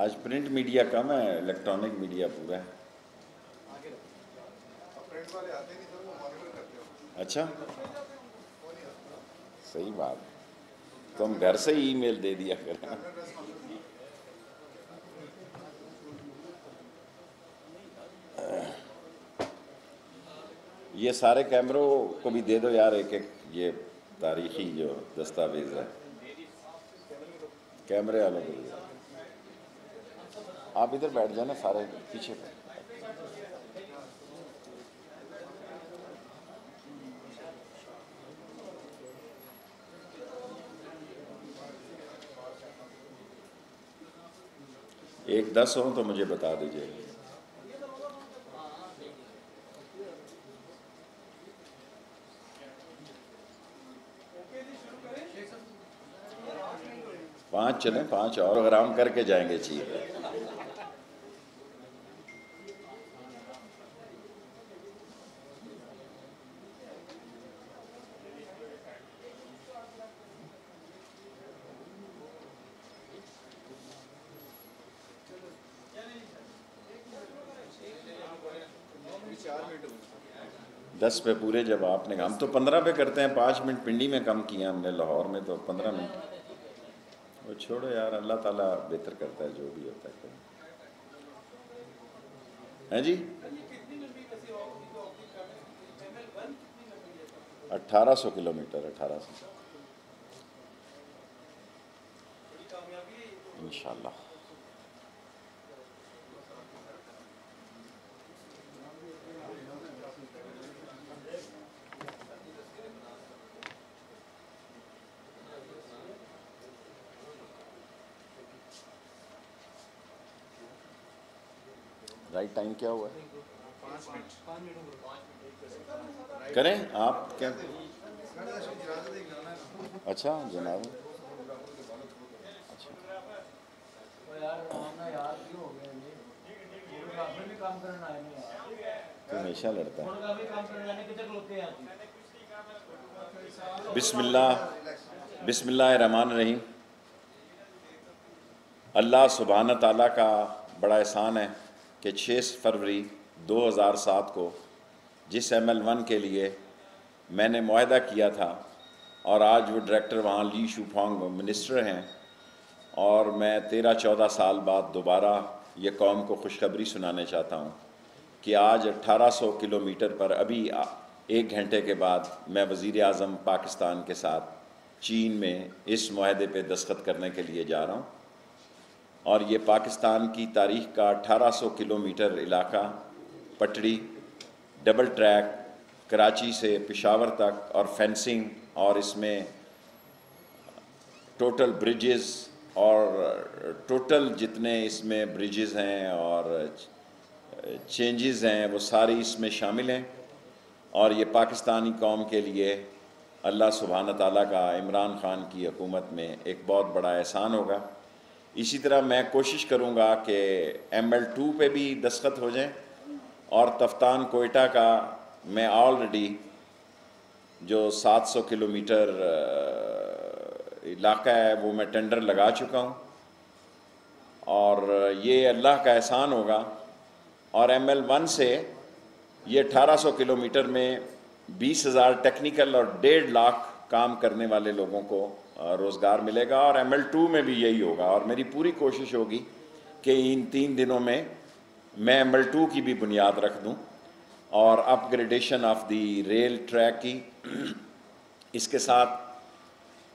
آج print media کم ہے electronic media پورا ہے۔ اچھا۔ صحیح بات۔ تم گھر سے ہی ای میل دے دیا کریں۔ یہ سارے کیمروں کو بھی دے دو یار، ایک ایک یہ تاریخی جو دستاویز ہے۔ کیمرے والوں کو آپ ادھر بیٹھ جائیں نا سارے پیچھے پہ۔ ایک دس ہوں تو مجھے بتا دیجیے پانچ چلیں، پانچ اور پروگرام کر کے جائیں گے چیف دس پہ پورے جب آپ نے ہم تو پندرہ پہ کرتے ہیں، پانچ منٹ پنڈی میں کم کیا ہم نے، لاہور میں تو پندرہ منٹ۔ وہ چھوڑو یار، اللہ تعالیٰ بہتر کرتا ہے، جو بھی ہوتا ہے۔ ہیں جی؟ اٹھارہ سو کلو میٹر اٹھارہ سو۔ انشاءاللہ۔ رائٹ ٹائم کیا ہوا ہے کریں؟ آپ کیا؟ اچھا جناب۔ ہمیشہ لڑتا ہے۔ بسم اللہ بسم اللہ الرحمن الرحیم۔ اللہ سبحانہ تعالیٰ کا بڑا احسان ہے۔ کہ چھ فروری دو ہزار سات کو جس ایم ایل ون کے لیے میں نے معاہدہ کیا تھا اور آج وہ ڈائریکٹر وہاں لی شو فانگ منسٹر ہیں اور میں تیرہ چودہ سال بعد دوبارہ یہ قوم کو خوشخبری سنانے چاہتا ہوں کہ آج اٹھارہ سو کلو میٹر پر ابھی ایک گھنٹے کے بعد میں وزیر اعظم پاکستان کے ساتھ چین میں اس معاہدے پہ دستخط کرنے کے لیے جا رہا ہوں۔ اور یہ پاکستان کی تاریخ کا اٹھارہ سو کلو میٹر علاقہ، پٹڑی، ڈبل ٹریک، کراچی سے پشاور تک اور فینسنگ اور اس میں ٹوٹل بریجز اور ٹوٹل جتنے اس میں بریجز ہیں اور چینجز ہیں، وہ ساری اس میں شامل ہیں۔ اور یہ پاکستانی قوم کے لیے اللہ سبحانہ تعالیٰ کا عمران خان کی حکومت میں ایک بہت بڑا احسان ہوگا۔ اسی طرح میں کوشش کروں گا کہ ایم ایل ٹو پہ بھی دستخط ہو جائیں اور تفتان کوئٹہ کا میں آلریڈی جو سات سو کلو میٹر علاقہ ہے، وہ میں ٹینڈر لگا چکا ہوں۔ اور یہ اللہ کا احسان ہوگا۔ اور ایم ایل ون سے یہ اٹھارہ سو کلو میٹر میں بیس ہزار ٹیکنیکل اور ڈیڑھ لاکھ کام کرنے والے لوگوں کو روزگار ملے گا اور ایم ایل ٹو میں بھی یہی ہوگا اور میری پوری کوشش ہوگی کہ ان تین دنوں میں میں ایم ایل ٹو کی بھی بنیاد رکھ دوں اور upgradation of the rail track کی. اس کے ساتھ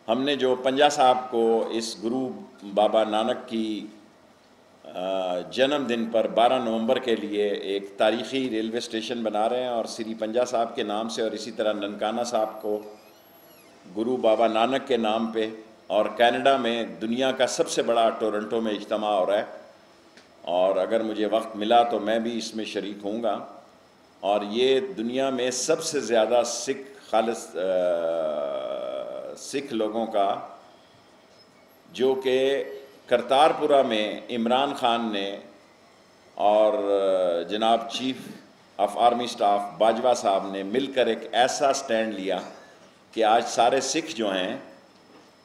ہم نے جو پنجا صاحب کو اس گرو بابا نانک کی جنم دن پر بارہ نومبر کے لیے ایک تاریخی ریلوے اسٹیشن بنا رہے ہیں اور سری پنجا صاحب کے نام سے اور اسی طرح ننکانہ صاحب کو گرو بابا نانک کے نام پہ اور کینیڈا میں دنیا کا سب سے بڑا ٹورنٹو میں اجتماع ہو رہا ہے۔ اور اگر مجھے وقت ملا تو میں بھی اس میں شریک ہوں گا۔ اور یہ دنیا میں سب سے زیادہ سکھ خالص سکھ لوگوں کا، جو کہ کرتارپورہ میں عمران خان نے اور جناب chief of army staff Bajwa صاحب نے مل کر ایک ایسا سٹینڈ لیا۔ کہ آج سارے سکھ جو ہیں،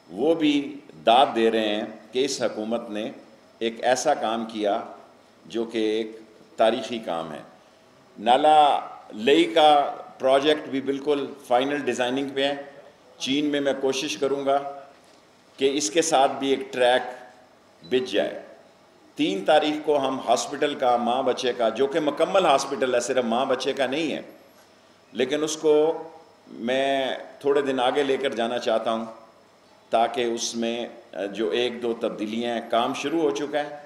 وہ بھی داد دے رہے ہیں کہ اس حکومت نے ایک ایسا کام کیا جو کہ ایک تاریخی کام ہے۔ نالا لئی کا پروجیکٹ بھی بالکل فائنل ڈیزائننگ پہ ہے۔ چین میں میں کوشش کروں گا کہ اس کے ساتھ بھی ایک ٹریک بچ جائے۔ تین تاریخ کو ہم ہاسپٹل کا، ماں بچے کا، جو کہ مکمل ہاسپٹل ہے، صرف ماں بچے کا نہیں ہے، لیکن اس کو میں تھوڑے دن آگے لے کر جانا چاہتا ہوں تاکہ اس میں جو ایک دو تبدیلیاں کام شروع ہو چکا ہے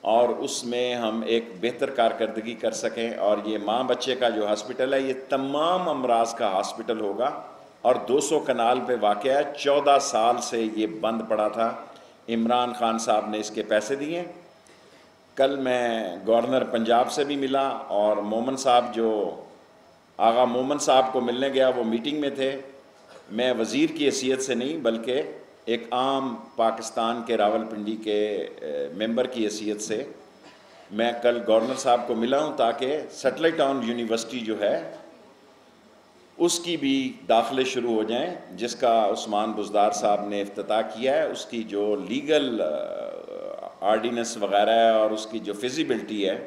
اور اس میں ہم ایک بہتر کارکردگی کر سکیں اور یہ ماں بچے کا جو ہاسپٹل ہے، یہ تمام امراض کا ہاسپٹل ہوگا اور دو سو کنال پہ واقع ہے، چودہ سال سے یہ بند پڑا تھا۔ عمران خان صاحب نے اس کے پیسے دیے۔ کل میں گورنر پنجاب سے بھی ملا اور مومن صاحب جو آغا مومن صاحب کو ملنے گیا، وہ میٹنگ میں تھے۔ میں وزیر کی حیثیت سے نہیں، بلکہ ایک عام پاکستان کے راول پنڈی کے ممبر کی حیثیت سے میں کل گورنر صاحب کو ملا ہوں تاکہ سیٹلائٹ ٹاؤن یونیورسٹی جو ہے، اس کی بھی داخلے شروع ہو جائیں، جس کا عثمان بزدار صاحب نے افتتاح کیا ہے۔ اس کی جو لیگل آرڈیننس وغیرہ ہے اور اس کی جو فزیبلٹی ہے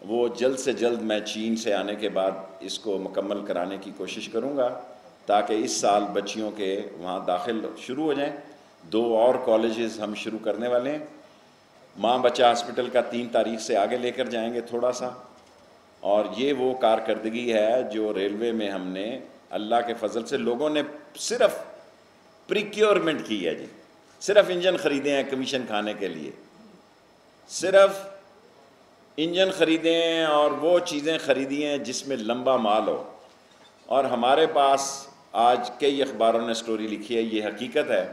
وہ جلد سے جلد میں چین سے آنے کے بعد اس کو مکمل کرانے کی کوشش کروں گا تاکہ اس سال بچیوں کے وہاں داخل شروع ہو جائیں۔ دو اور کالجز ہم شروع کرنے والے ہیں۔ ماں بچہ ہاسپٹل کا تین تاریخ سے آگے لے کر جائیں گے تھوڑا سا۔ اور یہ وہ کارکردگی ہے جو ریلوے میں ہم نے اللہ کے فضل سے لوگوں نے صرف پریکیورمنٹ کی ہے جی۔ صرف انجن خریدے ہیں کمیشن کھانے کے لیے۔ صرف انجن خریدے ہیں اور وہ چیزیں خریدی ہیں جس میں لمبا مال ہو۔ اور ہمارے پاس آج کئی اخباروں نے سٹوری لکھی ہے، یہ حقیقت ہے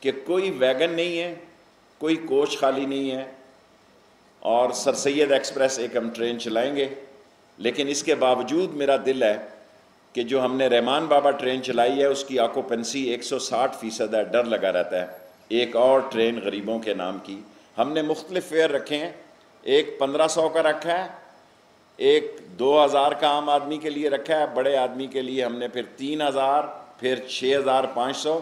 کہ کوئی ویگن نہیں ہے، کوئی کوچ خالی نہیں ہے۔ اور سر سید ایکسپریس ایک ہم ٹرین چلائیں گے۔ لیکن اس کے باوجود میرا دل ہے کہ جو ہم نے رحمان بابا ٹرین چلائی ہے، اس کی آکوپنسی ایک سو ساٹھ فیصد ہے، ڈر لگا رہتا ہے۔ ایک اور ٹرین غریبوں کے نام کی۔ ہم نے مختلف فیئر رکھے ہیں۔ ایک پندرہ سو کا رکھا ہے، ایک دو ہزار کا عام آدمی کے لیے رکھا ہے، بڑے آدمی کے لیے ہم نے پھر تین ہزار، پھر چھ ہزار پانچ سو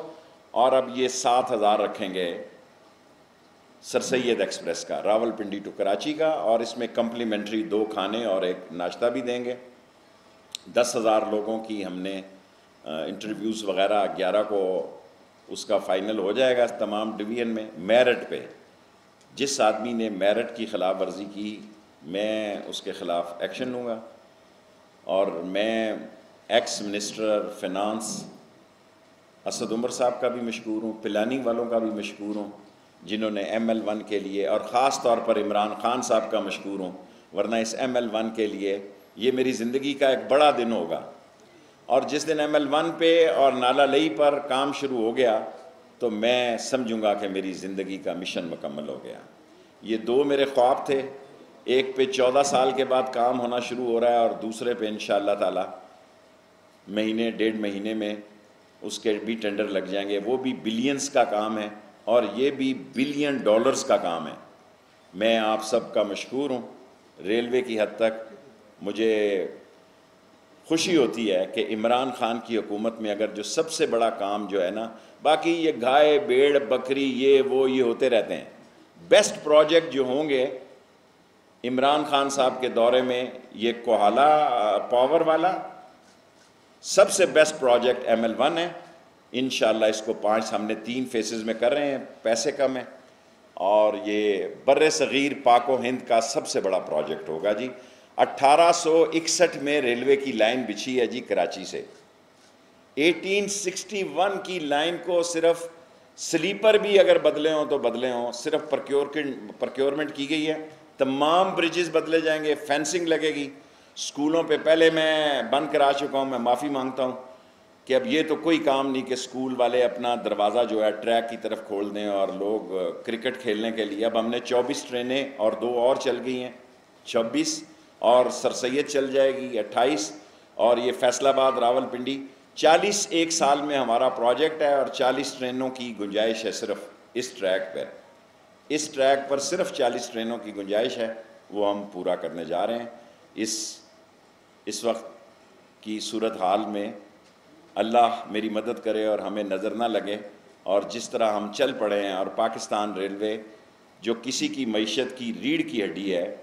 اور اب یہ سات ہزار رکھیں گے سر سید ایکسپریس کا، راول پنڈی ٹو کراچی کا اور اس میں کمپلیمنٹری دو کھانے اور ایک ناشتہ بھی دیں گے۔ دس ہزار لوگوں کی ہم نے انٹرویوز وغیرہ گیارہ کو اس کا فائنل ہو جائے گا تمام ڈویژن میں، میرٹ پہ۔ جس آدمی نے میرٹ کی خلاف ورزی کی، میں اس کے خلاف ایکشن لوں گا۔ اور میں ex minister finance Asad Umar صاحب کا بھی مشکور ہوں پلاننگ والوں کا بھی مشکور ہوں، جنہوں نے ایم ایل ون کے لیے اور خاص طور پر عمران خان صاحب کا مشکور ہوں، ورنہ اس ایم ایل ون کے لیے یہ میری زندگی کا ایک بڑا دن ہوگا۔ اور جس دن ایم ایل ون پہ اور نالا لئی پر کام شروع ہو گیا تو میں سمجھوں گا کہ میری زندگی کا مشن مکمل ہو گیا۔ یہ دو میرے خواب تھے۔ ایک پہ چودہ سال کے بعد کام ہونا شروع ہو رہا ہے اور دوسرے پہ انشاءاللہ تعالی مہینے، ڈیڑھ مہینے میں اس کے بھی ٹینڈر لگ جائیں گے۔ وہ بھی بلینز کا کام ہے اور یہ بھی بلین ڈالرز کا کام ہے۔ میں آپ سب کا مشکور ہوں۔ ریلوے کی حد تک مجھے خوشی ہوتی ہے کہ عمران خان کی حکومت میں اگر جو سب سے بڑا کام جو ہے نا، باقی یہ گائے، بیڑ، بکری، یہ، وہ، یہ ہوتے رہتے ہیں۔ بیسٹ پروجیکٹ جو ہوں گے عمران خان صاحب کے دورے میں، یہ کوہالہ پاور والا سب سے best project M L one ہے۔ انشاءاللہ اس کو پانچ، ہم نے تین فیسز میں کر رہے ہیں، پیسے کم ہیں۔ اور یہ بر صغیر پاک و ہند کا سب سے بڑا پروجیکٹ ہوگا جی۔ اٹھارہ سو اکسٹھ میں ریلوے کی لائن بچھی ہے جی کراچی سے۔ ایٹین سکسٹی ون کی لائن کو صرف سلیپر بھی اگر بدلے ہوں تو بدلے ہوں، صرف پرکیورمنٹ کی گئی ہے۔ تمام بریجز بدلے جائیں گے فینسنگ لگے گی۔ سکولوں پہ پہلے میں بند کرا چکا ہوں، میں معافی مانگتا ہوں کہ اب یہ تو کوئی کام نہیں کہ اسکول والے اپنا دروازہ جو ہے ٹریک کی طرف کھول دیں اور لوگ کرکٹ کھیلنے کے لیے۔ اب ہم نے چوبیس ٹرینیں اور دو اور چل گئی ہیں۔ چھبیس اور سر سید چل جائے گی اٹھائیس اور یہ فیصل آباد راول پنڈی چالیس ایک سال میں ہمارا پروجیکٹ ہے اور چالیس ٹرینوں کی گنجائش ہے صرف اس ٹریک پر۔ اس ٹریک پر صرف چالیس ٹرینوں کی گنجائش ہے، وہ ہم پورا کرنے جا رہے ہیں۔ اس اس وقت کی صورت حال میں اللہ میری مدد کرے اور ہمیں نظر نہ لگے اور جس طرح ہم چل پڑے ہیں اور پاکستان ریلوے جو کسی کی معیشت کی ریڑھ کی ہڈی ہے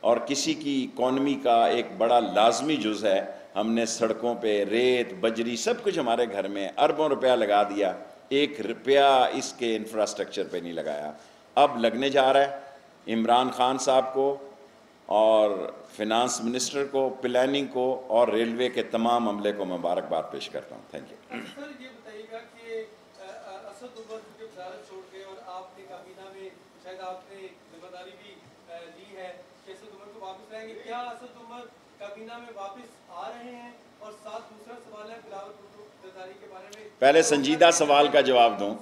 اور کسی کی اکانومی کا ایک بڑا لازمی جز ہے، ہم نے سڑکوں پہ ریت، بجری، سب کچھ ہمارے گھر میں اربوں روپیہ لگا دیا۔ ایک روپیہ اس کے انفراسٹرکچر پہ نہیں لگایا۔ اب لگنے جا رہا ہے۔ عمران خان صاحب کو اور فنانس منسٹر کو پلاننگ کو اور ریلوے کے تمام عملے کو مبارکباد پیش کرتا ہوں۔ تھینک یو سر یہ بتائیے گا کہ اسد عمر جو وزارت چھوڑ گئے اور آپ نے کابینہ میں شاید آپ نے ذمہ داری بھی لی ہے کہ اسد واپس لائیں گے کیا اسد عمر کابینہ میں واپس آ رہے ہیں اور ساتھ دوسرا سوال ہے بلاول کے بارے میں۔ پہلے سنجیدہ سوال کا جواب دوں۔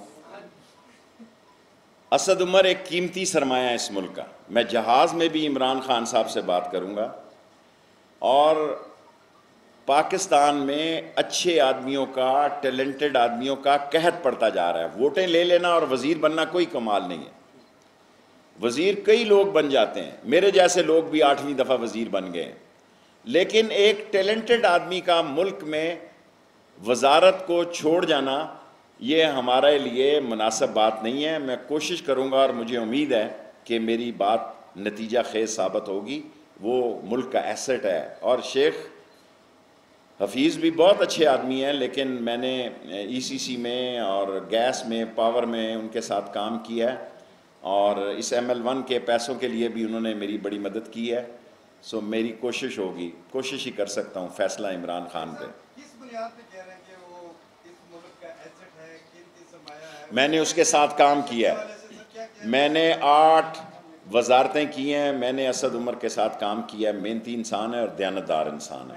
اسد عمر ایک قیمتی سرمایہ ہے اس ملک کا۔ میں جہاز میں بھی عمران خان صاحب سے بات کروں گا۔ اور پاکستان میں اچھے آدمیوں کا ٹیلنٹڈ آدمیوں کا قحط پڑتا جا رہا ہے۔ ووٹیں لے لینا اور وزیر بننا کوئی کمال نہیں ہے۔ وزیر کئی لوگ بن جاتے ہیں۔ میرے جیسے لوگ بھی آٹھویں دفعہ وزیر بن گئے لیکن ایک ٹیلنٹڈ آدمی کا ملک میں وزارت کو چھوڑ جانا، یہ ہمارے لیے مناسب بات نہیں ہے۔ میں کوشش کروں گا اور مجھے امید ہے کہ میری بات نتیجہ خیز ثابت ہوگی۔ وہ ملک کا ایسٹ ہے۔ اور شیخ حفیظ بھی بہت اچھے آدمی ہیں، لیکن میں نے ای سی سی میں اور گیس میں پاور میں ان کے ساتھ کام کیا ہے۔ اور اس ایم ایل ون کے پیسوں کے لیے بھی انہوں نے میری بڑی مدد کی ہے۔ سو میری کوشش ہوگی کوشش ہی کر سکتا ہوں فیصلہ عمران خان پہ۔ میں نے اس کے ساتھ کام کیا ہے۔ میں نے آٹھ وزارتیں کی ہیں میں نے اسد عمر کے ساتھ کام کیا ہے۔ محنتی انسان ہے اور دیانتدار انسان ہے۔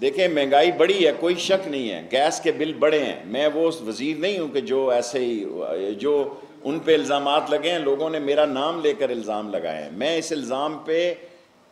دیکھیں مہنگائی بڑی ہے کوئی شک نہیں ہے۔ گیس کے بل بڑے ہیں۔ میں وہ وزیر نہیں ہوں کہ جو ایسے ہی جو ان پہ الزامات لگے ہیں، لوگوں نے میرا نام لے کر الزام لگائے ہیں۔ میں اس الزام پہ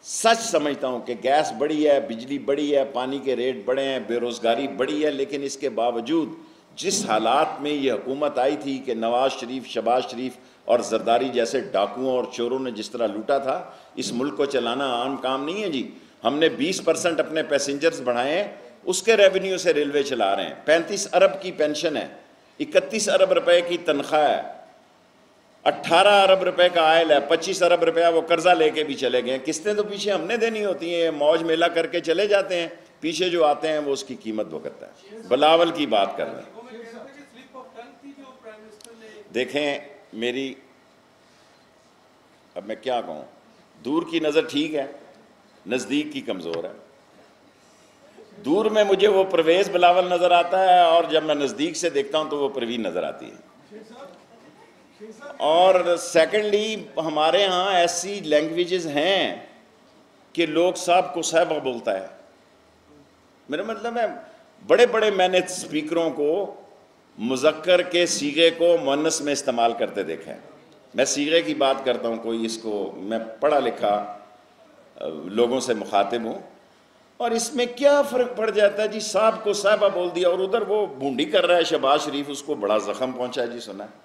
سچ سمجھتا ہوں کہ گیس بڑی ہے، بجلی بڑی ہے، پانی کے ریٹ بڑے ہیں، بے روزگاری بڑی ہے، لیکن اس کے باوجود جس حالات میں یہ حکومت آئی تھی کہ نواز شریف، شباز شریف اور زرداری جیسے ڈاکوؤں اور چوروں نے جس طرح لوٹا تھا، اس ملک کو چلانا عام کام نہیں ہے جی۔ ہم نے بیس پرسنٹ اپنے پیسنجرز بڑھائے ہیں، اس کے ریونیو سے ریلوے چلا رہے ہیں۔ پینتیس ارب کی پینشن ہے، اکتیس ارب روپے کی تنخواہ ہے۔ اٹھارہ ارب روپے کا آئل ہے، پچیس ارب روپیہ وہ قرضہ لے کے بھی چلے گئے۔ قسطیں تو پیچھے ہم نے دینی ہوتی ہیں موج میلہ کر کے چلے جاتے ہیں۔ پیچھے جو آتے ہیں، وہ اس کی قیمت بکتا ہے۔ بلاول کی بات کر رہے ہیں۔ دیکھیں، میری، اب میں کیا کہوں؟ دور کی نظر ٹھیک ہے، نزدیک کی کمزور ہے۔ دور میں مجھے وہ پرویز بلاول نظر آتا ہے اور جب میں نزدیک سے دیکھتا ہوں تو وہ پروین نظر آتی ہے۔ اور سیکنڈلی ہمارے ہاں ایسی لینگویجز ہیں کہ لوگ صاحب کو صاحبہ بولتا ہے۔ میرا مطلب ہے، بڑے بڑے میں نے سپیکروں کو، مذکر کے سیغے کو مونس میں استعمال کرتے دیکھا ہے میں سیغے کی بات کرتا ہوں، کوئی اس کو میں پڑھا لکھا، لوگوں سے مخاطب ہوں۔ اور اس میں کیا فرق پڑ جاتا ہے؟ جی صاحب کو صاحبہ بول دیا اور ادھر وہ بھونڈی کر رہا ہے، شہباز شریف اس کو بڑا زخم پہنچا ہے۔ جی سنا ہے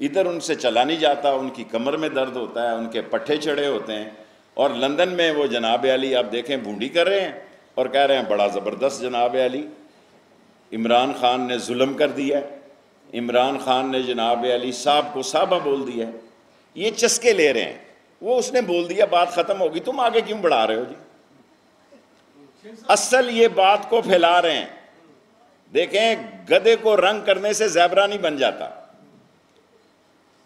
ادھر ان سے چلا نہیں جاتا، ان کی کمر میں درد ہوتا ہے، ان کے پٹھے چڑھے ہوتے ہیں اور لندن میں وہ جناب علی، آپ دیکھیں بھونڈی کر رہے ہیں اور کہہ رہے ہیں بڑا زبردست جناب علی۔ عمران خان نے ظلم کر دیا ہے۔ عمران خان نے جناب علی صاحب کو صحابہ بول دیا ہے۔ یہ چسکے لے رہے ہیں۔ وہ اس نے بول دیا، بات ختم ہوگی۔ تم آگے کیوں بڑھا رہے ہو جی؟ اصل یہ بات کو پھیلا رہے ہیں۔ دیکھیں، گدے کو رنگ کرنے سے زیبرا نہیں بن جاتا۔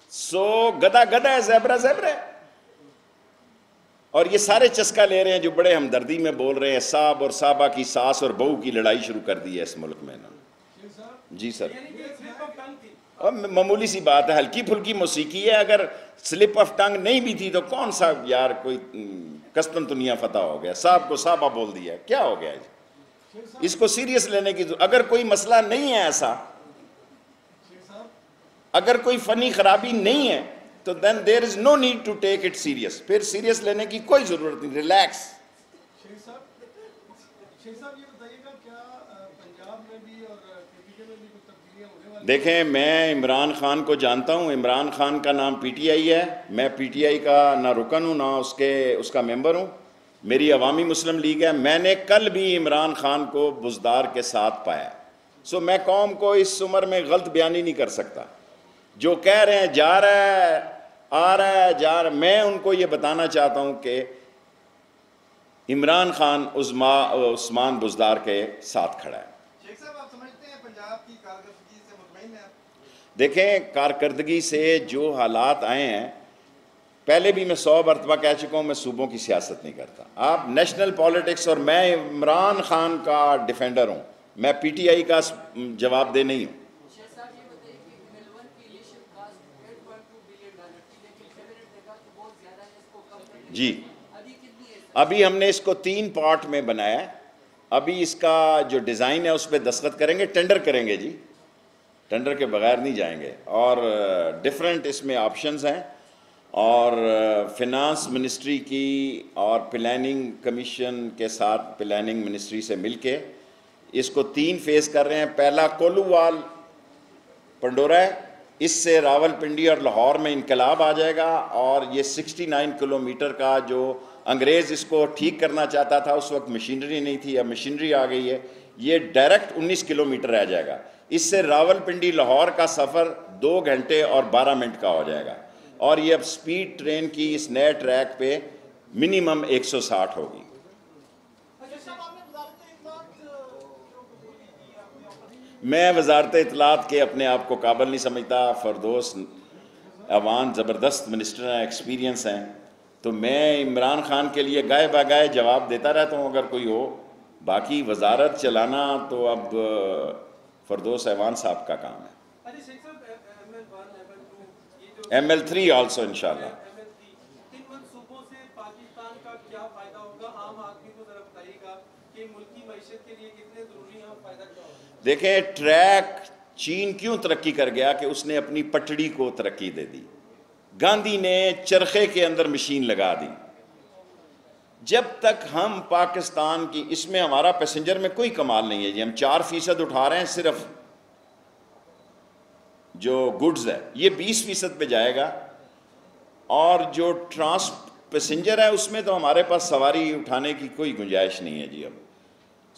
سو گدا گدا ہے، زیبرا زیبرا ہے۔ اور یہ سارے چسکا لے رہے ہیں جو بڑے ہمدردی میں بول رہے ہیں، صاحب اور صحابہ کی ساس اور بہو کی لڑائی شروع کر دی ہے اس ملک میں جی سر۔ اور معمولی سی بات ہے، ہلکی پھلکی موسیقی ہے۔ اگر سلپ آف ٹنگ نہیں بھی تھی تو کون سا یار کوئی کستن دنیا فتح ہو گیا؟ صاحب کو صحابہ بول دیا کیا ہو گیا جی؟ اس کو سیریس لینے کی اگر کوئی مسئلہ نہیں ہے ایسا اگر کوئی فنی خرابی نہیں ہے تو then there is no need to take it serious پھر سیریس لینے کی کوئی ضرورت نہیں ریلیکس شیخ صاحب شیخ صاحب یہ بتائیے گا کیا پنجاب میں بھی اور پی ٹی کے میں بھی کچھ تبدیلیاں ہونے والی دیکھیں میں عمران خان کو جانتا ہوں۔ عمران خان کا نام پی ٹی آئی ہے۔ میں پی ٹی آئی کا نہ رکن ہوں نہ اس کے اس کا ممبر ہوں۔ میری عوامی مسلم لیگ ہے۔ میں نے کل بھی عمران خان کو بزدار کے ساتھ پایا۔ سو میں قوم کو اس عمر میں غلط بیانی نہیں کر سکتا۔ جو کہہ رہے ہیں جا رہا ہے آ رہا ہے جا رہا میں ان کو یہ بتانا چاہتا ہوں کہ عمران خان عثمان بزدار کے ساتھ کھڑا ہے۔ دیکھیں کارکردگی سے جو حالات آئے ہیں پہلے بھی میں سو مرتبہ کہہ چکا ہوں میں صوبوں کی سیاست نہیں کرتا۔ آپ نیشنل پالیٹکس اور میں عمران خان کا ڈیفینڈر ہوں۔ میں پی ٹی آئی کا جواب دے نہیں ہوں۔ جی۔ ابھی ہم نے اس کو تین پارٹ میں بنایا۔ ہے ابھی اس کا جو ڈیزائن ہے اس پہ دستخط کریں گے، ٹینڈر کریں گے جی۔ ٹینڈر کے بغیر نہیں جائیں گے۔ اور ڈفرینٹ اس میں آپشنز ہیں۔ اور فنانس منسٹری کی اور پلاننگ کمیشن کے ساتھ پلاننگ منسٹری سے مل کے اس کو تین فیز کر رہے ہیں۔ پہلا کولو وال پنڈورا ہے۔ اس سے راول پنڈی اور لاہور میں انقلاب آ جائے گا اور یہ سکسٹی نائن کلومیٹر کا جو انگریز اس کو ٹھیک کرنا چاہتا تھا، اس وقت مشینری نہیں تھی، اب مشینری آ گئی ہے، یہ ڈائریکٹ انیس کلومیٹر رہ جائے گا۔ اس سے راول پنڈی لاہور کا سفر دو گھنٹے اور بارہ منٹ کا ہو جائے گا۔ اور یہ اب سپیڈ ٹرین کی اس نئے ٹریک پہ منیمم ایک سو ساٹھ ہوگی۔ میں وزارت اطلاعات کے اپنے آپ کو قابل نہیں سمجھتا فردوس عوان زبردست منسٹر ہیں ایکسپیرینس ہیں۔ تو میں عمران خان کے لیے گائے باگائے جواب دیتا رہتا ہوں اگر کوئی ہو۔ باقی وزارت چلانا تو اب فردوس ایوان صاحب کا کام ہے۔ ایم ایل تھری آلسو انشاءاللہ۔ دیکھیں، ٹریک چین کیوں ترقی کر گیا کہ اس نے اپنی پٹڑی کو ترقی دے دی؟ گاندھی نے چرخے کے اندر مشین لگا دی۔ جب تک ہم پاکستان کی، اس میں ہمارا پیسنجر میں کوئی کمال نہیں ہے جی ہم چار فیصد اٹھا رہے ہیں صرف جو گڈز ہے، یہ بیس فیصد پہ جائے گا۔ اور جو ٹرانس پیسنجر ہے، اس میں تو ہمارے پاس سواری اٹھانے کی کوئی گنجائش نہیں ہے جی اب۔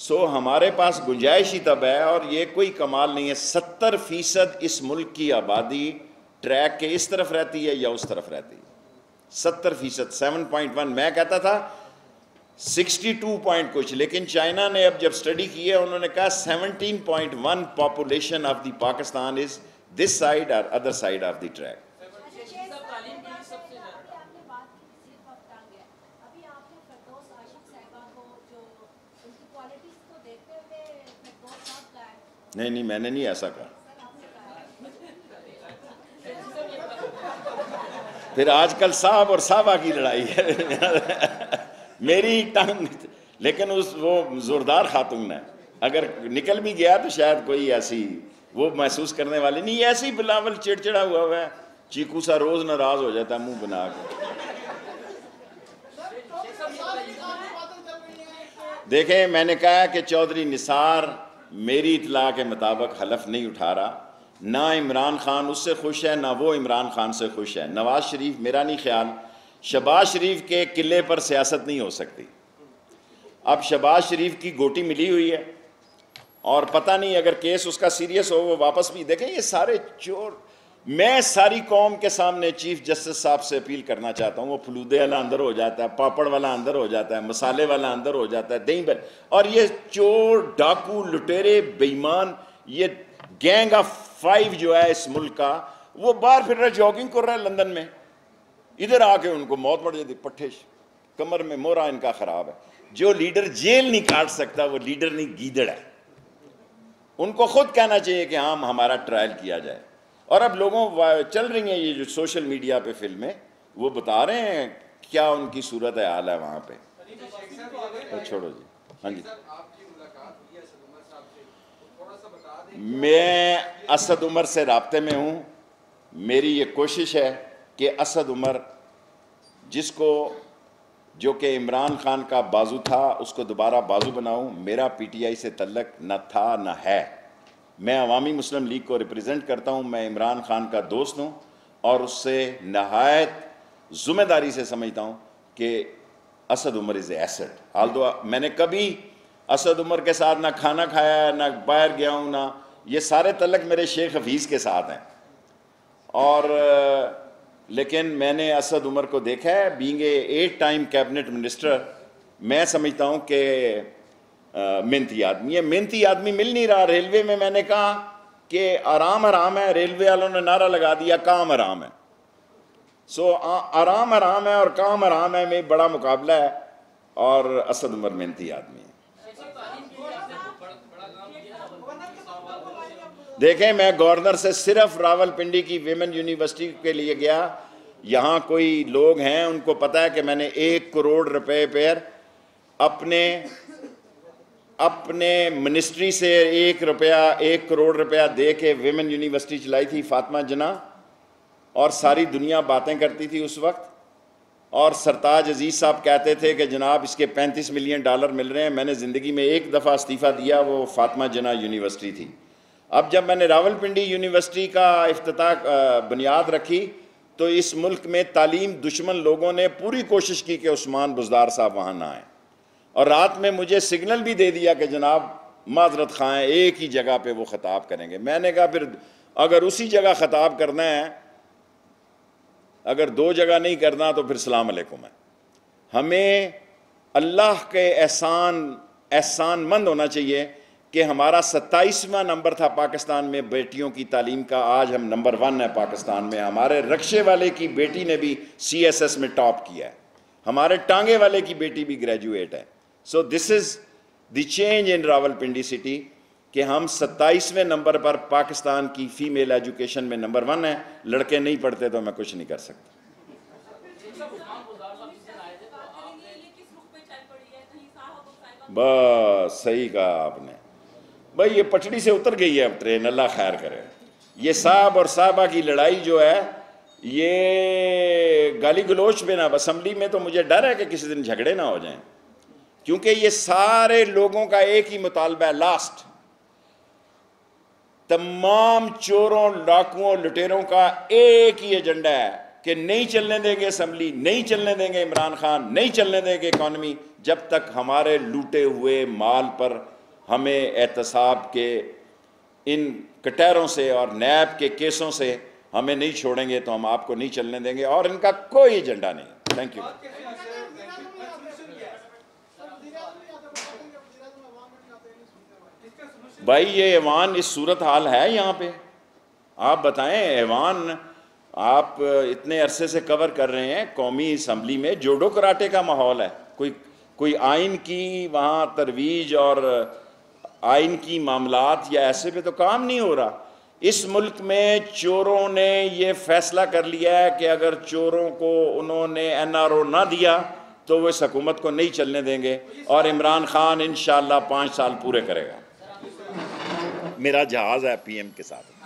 سو ہمارے پاس گنجائش ہی تب ہے اور یہ کوئی کمال نہیں ہے۔ ستر فیصد اس ملک کی آبادی ٹریک کے اس طرف رہتی ہے یا اس طرف رہتی ہے۔ ستر فیصد، سیون پوائنٹ ون۔ میں کہتا تھا، سکسٹی ٹو پوائنٹ کچھ۔ لیکن چائنا نے اب جب سٹڈی کی ہے، انہوں نے کہا seventeen point one population of the Pakistan is this side اور other side of the track. نہیں نہیں، میں نے نہیں ایسا کہا۔ پھر آج کل صاحب اور صحابہ کی لڑائی ہے۔ میری ٹنگ لیکن اس وہ زوردار خاتون ہے۔ اگر نکل بھی گیا تو شاید کوئی ایسی وہ محسوس کرنے والی نہیں، ایسی بلاول چڑچڑا ہوا ہوا ہے۔ چیکو سا روز ناراض ہو جاتا ہے، منہ بنا کے۔ دیکھیں، میں نے کہا کہ چودھری نثار میری اطلاع کے مطابق حلف نہیں اٹھا رہا۔ نہ عمران خان اس سے خوش ہے، نہ وہ عمران خان سے خوش ہے۔ نواز شریف، میرا نہیں خیال شباز شریف کے قلعے پر سیاست نہیں ہو سکتی۔ اب شباز شریف کی گوٹی ملی ہوئی ہے اور پتہ نہیں اگر کیس اس کا سیریس ہو، وہ واپس بھی دیکھیں، یہ سارے چور میں ساری قوم کے سامنے چیف جسٹس صاحب سے اپیل کرنا چاہتا ہوں، وہ فلودے والا اندر ہو جاتا ہے، پاپڑ والا اندر ہو جاتا ہے، مسالے والا اندر ہو جاتا ہے دہی بل اور یہ چور، ڈاکو، لٹیرے بیمان یہ گینگ آف فائیو جو ہے اس ملک کا، وہ باہر پھر رہا جاگنگ کر رہا ہے لندن میں۔ ادھر آ کے ان کو موت پڑ جاتی پٹھے کمر میں مورا ان کا خراب ہے۔ جو لیڈر جیل نہیں کاٹ سکتا، وہ لیڈر نہیں، گیدڑ ہے۔ ان کو خود کہنا چاہیے کہ ہاں ہمارا ٹرائل کیا جائے۔ اور اب لوگوں چل رہی ہیں یہ جو سوشل میڈیا پہ فلمیں، وہ بتا رہے ہیں کیا ان کی صورت حال ہے وہاں پہ۔ چھوڑو جی۔ ہاں جی۔ میں اسد عمر سے رابطے میں ہوں۔ میری یہ کوشش ہے کہ اسد عمر جس کو، جو کہ عمران خان کا بازو تھا، اس کو دوبارہ بازو بناؤں، میرا پی ٹی آئی سے تعلق نہ تھا نہ ہے۔ میں عوامی مسلم لیگ کو ریپرزینٹ کرتا ہوں، میں عمران خان کا دوست ہوں اور اس سے نہایت ذمہ داری سے سمجھتا ہوں کہ اسد عمر از اے ایسٹ حال دو میں نے کبھی اسد عمر کے ساتھ نہ کھانا کھایا نہ باہر گیا ہوں، نہ یہ سارے تعلق میرے شیخ حفیظ کے ساتھ ہیں۔ اور، لیکن میں نے اسد عمر کو دیکھا ہے being a at time cabinet minister میں سمجھتا ہوں کہ محنتی آدمی ہے۔ محنتی آدمی مل نہیں رہا۔ ریلوے میں میں نے کہا کہ آرام آرام ہے، ریلوے والوں نے نعرہ لگا دیا، کام آرام ہے۔ سو آرام آرام ہے اور کام آرام ہے میں بڑا مقابلہ ہے اور اسد عمر محنتی آدمی ہے۔ دیکھیں، میں گورنر سے صرف راول پنڈی کی ویمن یونیورسٹی کے لیے گیا۔ یہاں کوئی لوگ ہیں، ان کو پتا ہے کہ میں نے ایک کروڑ روپے پر اپنے اپنے منسٹری سے ایک روپیہ، ایک کروڑ روپیہ دے کے ویمن یونیورسٹی چلائی تھی فاطمہ جنا اور ساری دنیا باتیں کرتی تھی اس وقت۔ اور سرتاج عزیز صاحب کہتے تھے کہ جناب، اس کے پینتیس ملین ڈالر مل رہے ہیں، میں نے زندگی میں ایک دفعہ استعفیٰ دیا، وہ فاطمہ جنا یونیورسٹی تھی۔ اب جب میں نے راول پنڈی یونیورسٹی کا افتتاح بنیاد رکھی، تو اس ملک میں تعلیم دشمن لوگوں نے پوری کوشش کی کہ عثمان بزدار صاحب وہاں نہ آئیں۔ اور رات میں مجھے سگنل بھی دے دیا کہ جناب معذرت خواہیں ایک ہی جگہ پہ وہ خطاب کریں گے۔ میں نے کہا پھر اگر اسی جگہ خطاب کرنا ہے، اگر دو جگہ نہیں کرنا تو پھر سلام علیکم ہے۔ ہمیں اللہ کے احسان احسان مند ہونا چاہیے کہ ہمارا ستائیسواں نمبر تھا پاکستان میں بیٹیوں کی تعلیم کا۔ آج ہم نمبر ون ہے پاکستان میں۔ ہمارے رکشے والے کی بیٹی نے بھی سی ایس ایس میں ٹاپ کیا ہے۔ ہمارے ٹانگے والے کی بیٹی بھی گریجویٹ ہے۔ So this is the change in Rawalpindi city کہ ہم ستائیسویں نمبر پر پاکستان کی فیمیل ایجوکیشن میں نمبر ون ہے لڑکے نہیں پڑھتے تو میں کچھ نہیں کر سکتا۔ بس صحیح کہا آپ نے۔ بھائی یہ پٹڑی سے اتر گئی ہے اب ٹرین، اللہ خیر کرے۔ یہ صاحب اور صاحبہ کی لڑائی جو ہے، یہ گالی گلوچ میں نہ، اسمبلی میں تو مجھے ڈر ہے کہ کسی دن جھگڑے نہ ہو جائیں۔ کیونکہ یہ سارے لوگوں کا ایک ہی مطالبہ ہے لاسٹ تمام چوروں ڈاکوؤں لٹیروں کا ایک ہی ایجنڈا ہے کہ نہیں چلنے دیں گے اسمبلی نہیں چلنے دیں گے عمران خان، نہیں چلنے دیں گے اکانومی جب تک ہمارے لوٹے ہوئے مال پر ہمیں احتساب کے ان کٹیروں سے اور نیب کے کیسوں سے ہمیں نہیں چھوڑیں گے تو ہم آپ کو نہیں چلنے دیں گے اور ان کا کوئی ایجنڈا نہیں۔ تھینک یو بھائی یہ ایوان اس صورت حال ہے یہاں پہ؟ آپ بتائیں، ایوان آپ اتنے عرصے سے کور کر رہے ہیں قومی اسمبلی میں، جوڈو کراٹے کا ماحول ہے۔ کوئی کوئی آئین کی وہاں ترویج اور آئین کی معاملات یا ایسے پہ تو کام نہیں ہو رہا۔ اس ملک میں چوروں نے یہ فیصلہ کر لیا ہے کہ اگر چوروں کو انہوں نے این آر او نہ دیا تو وہ اس حکومت کو نہیں چلنے دیں گے اور عمران خان انشاءاللہ پانچ سال پورے کرے گا۔ میرا جہاز ہے پی ایم کے ساتھ۔